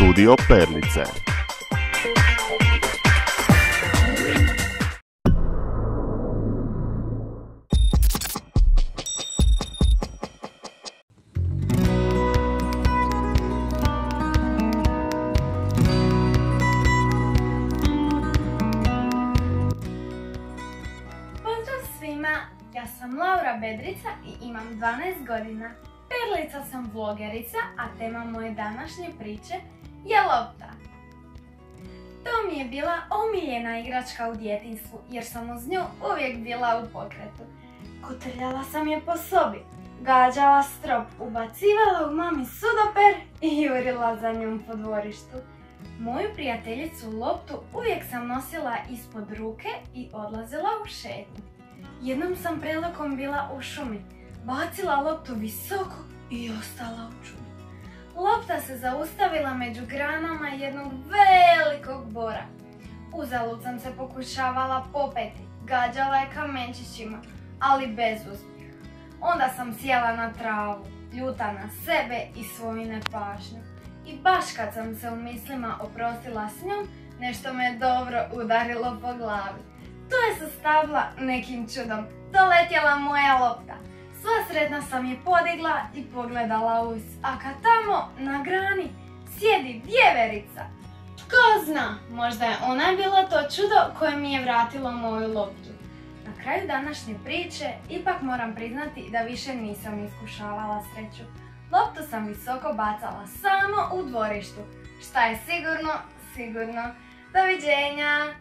Studio Perlice. Ja sam Laura Bedrica i imam 12 godina. Perlica sam vlogerica, a tema moje današnje priče je lopta. To mi je bila omiljena igračka u djetinstvu jer sam uz nju uvijek bila u pokretu. Kotrljala sam je po sobi, gađala strop, ubacivala u mami sudoper i jurila za njom po dvorištu. Moju prijateljicu loptu uvijek sam nosila ispod ruke i odlazila u šetnju. Jednom sam prilikom bila u šumi, bacila loptu visoko i ostala u čudu. Lopta se zaustavila među granama jednog velikog bora. Uzalud sam se pokušavala popeti, gađala je kamenčićima, ali bez uspjeha. Onda sam sjela na travu, ljuta na sebe i svoju nepažnju. I baš kad sam se u mislima oprostila s njom, nešto me dobro udarilo po glavi. Tu je sa stabla nekim čudom doletjela moja lopta. Sva sretna sam je podigla i pogledala uz, a kad tamo na grani sjedi vjeverica. Tko zna, možda je ona bila to čudo koje mi je vratilo moju loptu. Na kraju današnje priče ipak moram priznati da više nisam iskušavala sreću. Loptu sam visoko bacala samo u dvorištu. Šta je sigurno? Sigurno. Doviđenja!